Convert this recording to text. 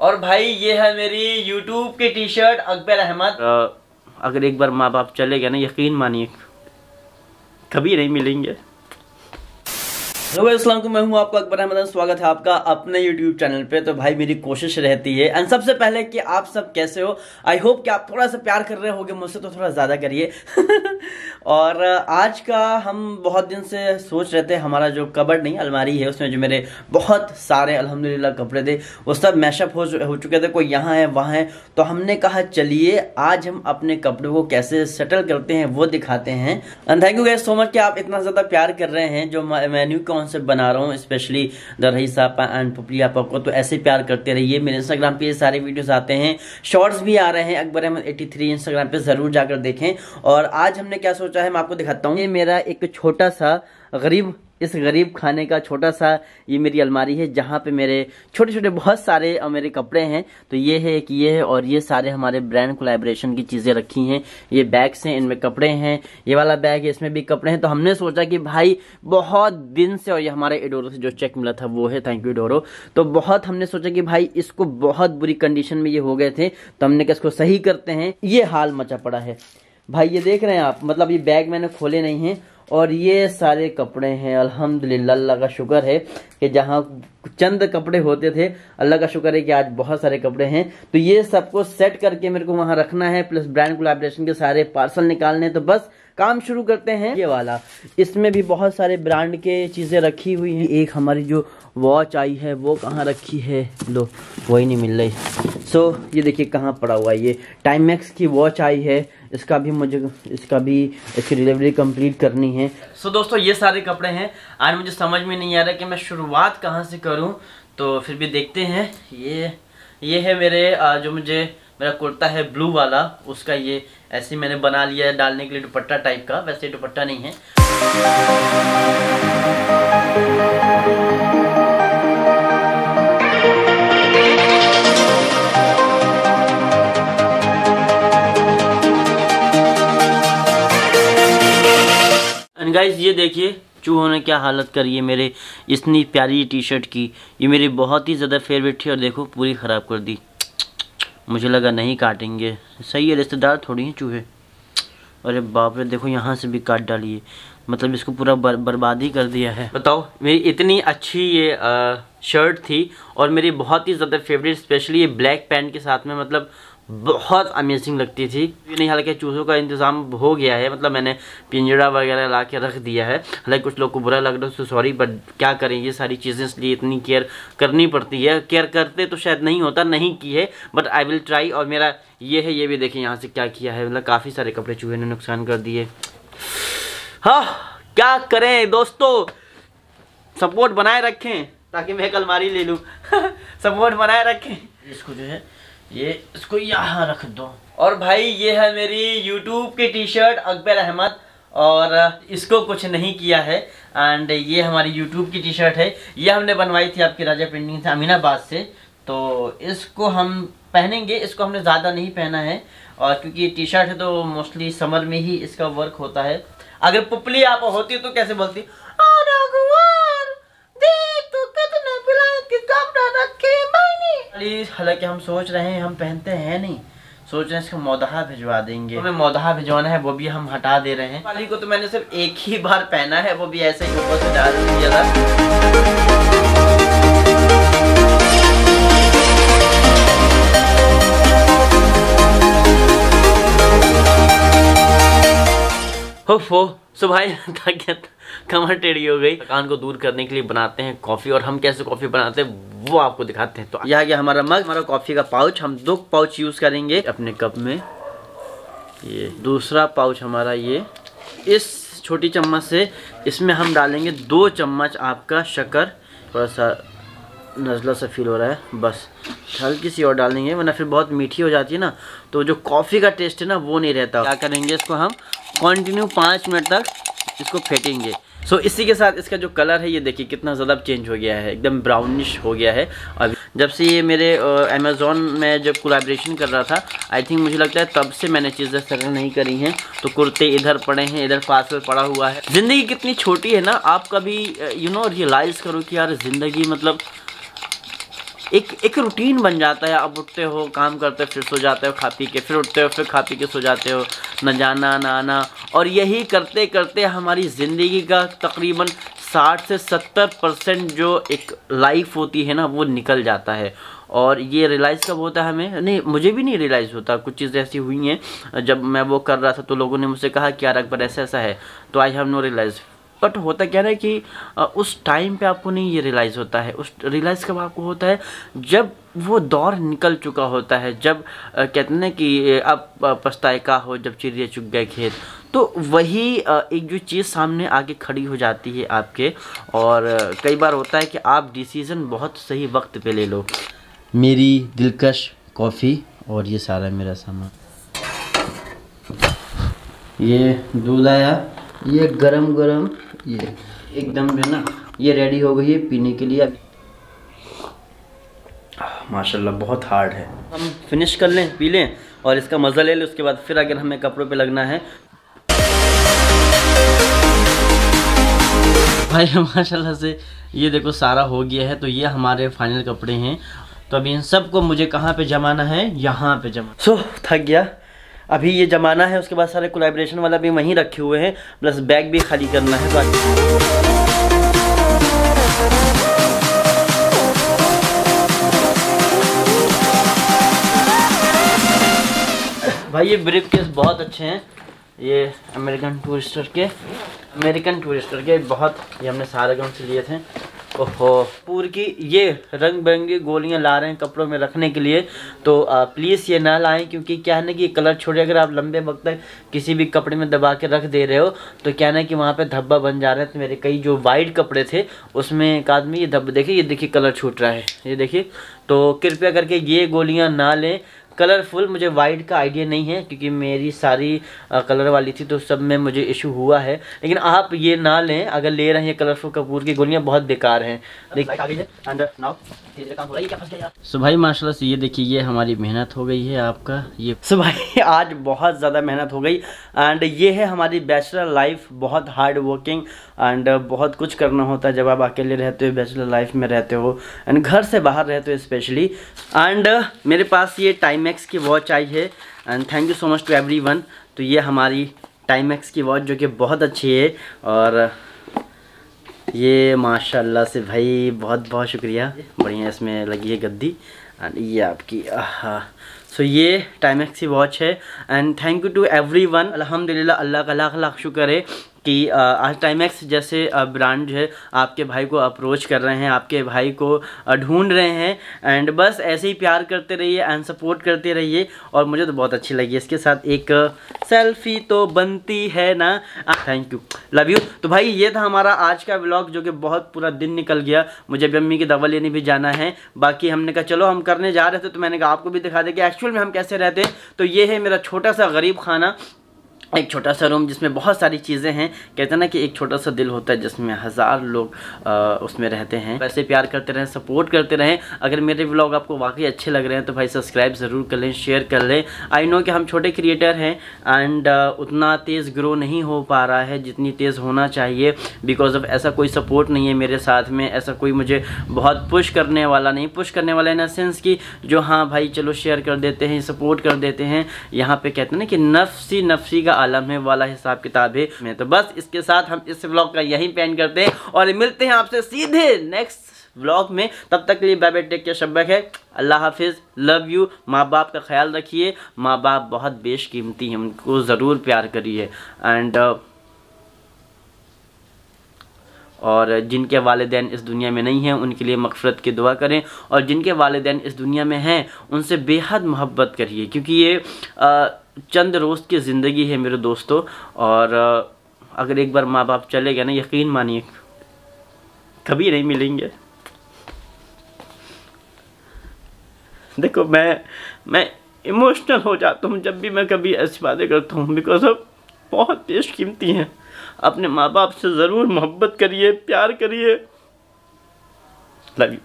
और भाई, ये है मेरी यूट्यूब की टी शर्ट अकबर अहमद। अगर एक बार माँ बाप चले गए ना, यकीन मानिए, कभी नहीं मिलेंगे। हेलो अस्सलाम मैं हूँ आपका अकबर अहमद स्वागत है आपका अपने यूट्यूब चैनल पे। तो भाई मेरी कोशिश रहती है। एंड सबसे पहले कि आप सब कैसे हो? आई होप कि आप थोड़ा सा प्यार कर रहे होगे मुझसे तो थोड़ा ज़्यादा करिए। और आज का हम बहुत दिन से सोच रहे थे हमारा जो कबर्ड नहीं अलमारी है उसमें जो मेरे बहुत सारे अल्हम्दुलिल्लाह कपड़े थे वो सब मैशअप हो, हो चुके थे कोई यहाँ है वहाँ है। तो हमने कहा चलिए आज हम अपने कपड़ों को कैसे सेटल करते हैं वो दिखाते हैं। And thank you guys so much कि आप इतना ज़्यादा प्यार कर रहे हैं जो मेन्यू कॉन्सेप्ट बना रहा हूँ स्पेशली द रही सापा एंड पुपलिया पॉप आपको तो ऐसे प्यार करते रहिए। मेरे इंस्टाग्राम पे सारे वीडियोस आते हैं। शॉर्ट्स भी आ रहे हैं, अकबर अहमद 83 इंस्टाग्राम पे ज़रूर जाकर देखें। और आज हमने क्या सोचा है, मैं आपको दिखाता हूँ। ये मेरा एक छोटा सा गरीब इस गरीब खाने का छोटा सा ये मेरी अलमारी है, जहाँ पे मेरे छोटे छोटे बहुत सारे मेरे कपड़े हैं। तो ये है एक ये है और ये सारे हमारे ब्रांड कोलेब्रेशन की चीज़ें रखी हैं। ये बैग्स हैं, इनमें कपड़े हैं। ये वाला बैग है इसमें भी कपड़े हैं। तो हमने सोचा कि भाई, बहुत दिन से और ये हमारे इडोरो से जो चेक मिला था, वो है थैंक यू इडोरो तो बहुत हमने सोचा कि भाई, इसको बहुत बुरी कंडीशन में ये हो गए थे तो हमने कहा इसको सही करते हैं। ये हाल मचा पड़ा है। भाई, ये देख रहे हैं आप मतलब ये बैग मैंने खोले नहीं हैं और ये सारे कपड़े हैं अल्हम्दुलिल्लाह अल्लाह का शुक्र है कि जहाँ चंद कपड़े होते थे अल्लाह का शुक्र है कि आज बहुत सारे कपड़े हैं। तो ये सबको सेट करके मेरे को वहाँ रखना है प्लस ब्रांड कोलाब्रेशन के सारे पार्सल निकालने तो बस काम शुरू करते हैं। ये वाला इसमें भी बहुत सारे ब्रांड के चीज़ें रखी हुई हैं। एक हमारी जो वॉच आई है वो कहाँ रखी है? लो वही नहीं मिल रही। सो so, ये देखिए कहाँ पड़ा हुआ है ये। टाइम मैक्स की वॉच आई है इसका भी मुझे इसका भी इसकी डिलीवरी कंप्लीट करनी है। सो so, दोस्तों ये सारे कपड़े हैं। आज मुझे समझ में नहीं आ रहा कि मैं शुरुआत कहाँ से करूँ। तो फिर भी देखते हैं। ये ये है मेरे जो मुझे मेरा कुर्ता है ब्लू वाला। उसका ये ऐसे मैंने बना लिया है डालने के लिए दुपट्टा टाइप का। वैसे दुपट्टा नहीं है। गाइस ये देखिए चूहों ने क्या हालत करी है मेरे इतनी प्यारी टी शर्ट की। ये मेरी बहुत ही ज़्यादा फेवरेट थी और देखो पूरी ख़राब कर दी। मुझे लगा नहीं काटेंगे। सही है रिश्तेदार थोड़ी हैं चूहे। अरे बाप रे देखो यहाँ से भी काट डालिए। मतलब इसको पूरा बर, बर्बाद ही कर दिया है। बताओ मेरी इतनी अच्छी ये आ, शर्ट थी और मेरी बहुत ही ज़्यादा फेवरेट स्पेशली ये ब्लैक पैंट के साथ में मतलब बहुत अमेजिंग लगती थी। नहीं, हालाँकि चूज़ों का इंतज़ाम हो गया है मतलब मैंने पिंजड़ा वगैरह ला के रख दिया है। हालाँकि कुछ लोग को बुरा लग रहा है तो सॉरी बट क्या करें, ये सारी चीज़ें इसलिए इतनी केयर करनी पड़ती है। केयर करते तो शायद नहीं होता, नहीं की है बट आई विल ट्राई और मेरा ये है, ये भी देखें यहाँ से क्या किया है। मतलब काफ़ी सारे कपड़े चूहे ने नुकसान कर दिए। हाँ क्या करें दोस्तों? सपोर्ट बनाए रखें, ताकि मैं एक अलमारी ले लूँ। सपोर्ट बनाए रखें। इसको जो है ये, इसको यहाँ रख दो। और भाई, ये है मेरी यूट्यूब की टी शर्ट अकबर अहमद, और इसको कुछ नहीं किया है। एंड ये हमारी यूट्यूब की टी शर्ट है। ये हमने बनवाई थी आपकी राजा प्रिंटिंग से अमीनाबाद से। तो इसको हम पहनेंगे, इसको हमने ज़्यादा नहीं पहना है। और क्योंकि टी शर्ट है तो मोस्टली समर में ही इसका वर्क होता है। अगर पुपली आप होती तो कैसे बोलती? हालाँकि हम सोच रहे हैं हम पहनते हैं नहीं। सोच रहे हैं इसका मौदहा भिजवा देंगे। हमें मौदहा भिजवाना है वो भी हम हटा दे रहे हैं। वाली को तो मैंने सिर्फ़ एक ही बार पहना है वो भी ऐसे ही ऊपर से डाल दिया था। हो सो भाई कमर टेढ़ी हो गई। थकान को दूर करने के लिए बनाते हैं कॉफ़ी और हम कैसे कॉफ़ी बनाते हैं वो आपको दिखाते हैं। तो यह गया हमारा मग हमारा कॉफ़ी का पाउच। हम दो पाउच यूज़ करेंगे अपने कप में। ये दूसरा पाउच हमारा ये। इस छोटी चम्मच से इसमें हम डालेंगे दो चम्मच आपका शक्कर। थोड़ा सा नज़ला सा फील हो रहा है बस। हल्की सी और डालेंगे वरना फिर बहुत मीठी हो जाती है ना। तो जो कॉफ़ी का टेस्ट है ना वो नहीं रहता। क्या करेंगे इसको हम? कंटिन्यू पाँच मिनट तक इसको फेंटेंगे सो so, इसी के साथ इसका जो कलर है ये देखिए कितना ज़्यादा चेंज हो गया है। एकदम ब्राउनिश हो गया है। अब जब से ये मेरे अमेज़ोन में जब कोलाब्रेशन कर रहा था आई थिंक मुझे लगता है तब से मैंने चीज़ें सर नहीं करी हैं। तो कुर्ते इधर पड़े हैं इधर पार्सल पड़ा हुआ है। ज़िंदगी कितनी छोटी है ना आप कभी यू नो रियलाइज़ करो कि यार ज़िंदगी मतलब एक एक रूटीन बन जाता है। आप उठते हो, काम करते हो, फिर सो जाते हो, खा पी के, फिर उठते हो, फिर खा पी के सो जाते हो। न जाना, न आना। और यही करते करते हमारी ज़िंदगी का तकरीबन साठ से सत्तर परसेंट जो एक लाइफ होती है ना, वो निकल जाता है। और ये रियलाइज़ कब होता है हमें? नहीं, मुझे भी नहीं रियलाइज़ होता। कुछ चीज़ें ऐसी हुई हैं। जब मैं वो कर रहा था तो लोगों ने मुझसे कहा कि, यार अकबर, ऐसा ऐसा है। तो I have no realise but होता क्या ना कि उस टाइम पे आपको नहीं ये रियलाइज़ होता है। उस रियलाइज़ कब आपको होता है? जब वो दौर निकल चुका होता है, जब कहते हैं ना कि अब पछताए का हो जब चिड़िया चुग गए खेत। तो वही एक जो चीज़ सामने आके खड़ी हो जाती है आपके। और कई बार होता है कि आप डिसीज़न बहुत सही वक्त पे ले लो। मेरी दिलकश कॉफ़ी और ये सारा मेरा सामान। ये दूध आया ये गरम गरम ये एकदम जो ना ये रेडी हो गई है पीने के लिए। माशाल्लाह बहुत हार्ड है। हम फिनिश कर लें पी लें और इसका मज़ा ले लें उसके बाद फिर अगर हमें कपड़ों पे लगना है। भाई माशाल्लाह से ये देखो सारा हो गया है तो ये हमारे फाइनल कपड़े हैं। तो अभी इन सबको मुझे कहाँ पे जमाना है? यहाँ पे जमा सो so, थक गया। अभी ये जमाना है, उसके बाद सारे कोलेब्रेशन वाला भी वहीं रखे हुए हैं प्लस बैग भी खाली करना है भाई ये ब्रिफ केस बहुत अच्छे हैं, ये अमेरिकन टूरिस्टर के अमेरिकन टूरिस्टर के बहुत, ये हमने सारे गाँव से लिए थे। ओहो, पूर की ये रंग बिरंगी गोलियाँ ला रहे हैं कपड़ों में रखने के लिए। तो प्लीज़ ये ना लाएँ, क्योंकि क्या है ना कि कलर छोड़े, अगर आप लंबे वक्त तक किसी भी कपड़े में दबा के रख दे रहे हो तो क्या ना कि वहाँ पे धब्बा बन जा रहा है। तो मेरे कई जो वाइट कपड़े थे, उसमें एक आदमी ये धब्बा, देखिए, ये देखिए कलर छूट रहा है। ये देखिए तो कृपया करके ये गोलियाँ ना लें। कलरफुल मुझे वाइट का आइडिया नहीं है क्योंकि मेरी सारी आ, कलर वाली थी तो सब में मुझे इशू हुआ है। लेकिन आप ये ना लें अगर ले रहे हैं कलरफुल कपूर की गोलियाँ बहुत बेकार हैं। सो भाई माशाल्लाह से ये देखिए ये हमारी मेहनत हो गई है आपका ये सो भाई आज बहुत ज़्यादा मेहनत हो गई एंड ये है हमारी बैचलर लाइफ बहुत हार्ड वर्किंग एंड बहुत कुछ करना होता है जब आप अकेले रहते हो बैचलर लाइफ में रहते हो एंड घर से बाहर रहते हो स्पेशली एंड मेरे पास ये टाइम टाइमैक्स की वॉच आई है। And thank you so much to every तो ये हमारी टाइमैक्स की वॉच जो कि बहुत अच्छी है और ये माशाल्लाह से भाई बहुत बहुत शुक्रिया। बढ़िया इसमें लगी है गद्दी। एंड ये आपकी सो so ये टाइमैक्स की वॉच है। And thank you to everyone अलहमदिल्ला अल्लाह का लाख लाख शुक्र है। कि आज टाइमैक्स जैसे ब्रांड जो है, आपके भाई को अप्रोच कर रहे हैं, आपके भाई को ढूंढ रहे हैं एंड बस ऐसे ही प्यार करते रहिए एंड सपोर्ट करते रहिए, और मुझे तो बहुत अच्छी लगी इसके साथ एक सेल्फी तो बनती है ना। थैंक यू लव यू तो भाई, ये था हमारा आज का ब्लॉग जो कि बहुत पूरा दिन निकल गया। मुझे भी अम्मी की दवा लेने भी जाना है। बाकी हमने कहा, चलो, हम करने जा रहे थे तो मैंने कहा, आपको भी दिखा दे कि एक्चुअल में हम कैसे रहते हैं? तो ये है मेरा छोटा सा गरीब खाना। एक छोटा सा रूम जिसमें बहुत सारी चीज़ें हैं। कहते हैं ना कि एक छोटा सा दिल होता है जिसमें हज़ार लोग आ, उसमें रहते हैं। वैसे प्यार करते रहें सपोर्ट करते रहें। अगर मेरे व्लॉग आपको वाकई अच्छे लग रहे हैं तो भाई सब्सक्राइब ज़रूर कर लें शेयर कर लें। आई नो कि हम छोटे क्रिएटर हैं एंड उतना तेज़ ग्रो नहीं हो पा रहा है जितनी तेज़ होना चाहिए। बिकॉज़ ऑफ़ ऐसा कोई सपोर्ट नहीं है मेरे साथ में ऐसा कोई मुझे बहुत पुश करने वाला नहीं। पुश करने वाला इन सेंस कि जो हाँ भाई चलो शेयर कर देते हैं सपोर्ट कर देते हैं। यहाँ पर कहते हैं ना कि नफसी नफसी का आलम है वाला हिसाब किताब है मैं तो बस इसके साथ हम इस ब्लॉग का यहीं पेन करते हैं और मिलते हैं आपसे सीधे नेक्स्ट ब्लॉग में। तब तक के लिए बाय बाय टेक के शब्बक है। अल्लाह हाफिज़ लव यू माँ बाप का ख्याल रखिए। माँ बाप बहुत बेशकीमती हैं उनको ज़रूर प्यार करिए। एंड uh, और जिनके वालदेन इस दुनिया में नहीं हैं उनके लिए मकफ़रत की दुआ करें। और जिनके वालदेन इस दुनिया में हैं उनसे बेहद मोहब्बत करिए। क्योंकि ये आ, चंद रोज़ की ज़िंदगी है मेरे दोस्तों और अगर एक बार माँ बाप चले गए ना, यकीन मानिए, कभी नहीं मिलेंगे। देखो, मैं मैं इमोशनल हो जाता हूँ जब भी मैं कभी ऐसी बातें करता हूँ बिकॉज़ ऑफ़ बहुत बेशकीमती हैं। अपने माँ बाप से ज़रूर मोहब्बत करिए, प्यार करिए। Love you